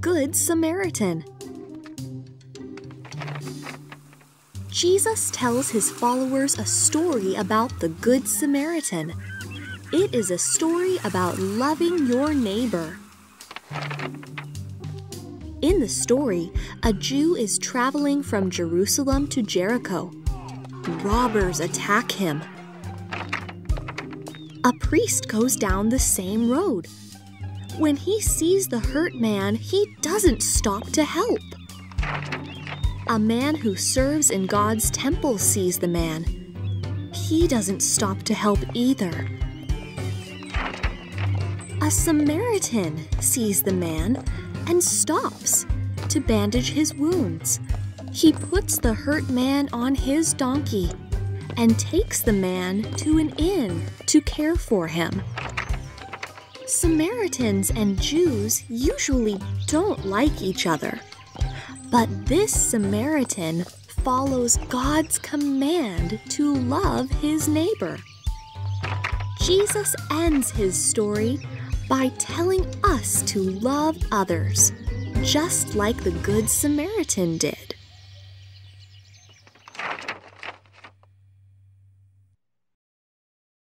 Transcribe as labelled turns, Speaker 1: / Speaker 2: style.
Speaker 1: Good Samaritan. Jesus tells his followers a story about the Good Samaritan. It is a story about loving your neighbor. In the story, a Jew is traveling from Jerusalem to Jericho. Robbers attack him. A priest goes down the same road. When he sees the hurt man, he doesn't stop to help. A man who serves in God's temple sees the man. He doesn't stop to help either. A Samaritan sees the man and stops to bandage his wounds. He puts the hurt man on his donkey and takes the man to an inn to care for him. Samaritans and Jews usually don't like each other, but this Samaritan follows God's command to love his neighbor. Jesus ends his story by telling us to love others, just like the Good Samaritan did.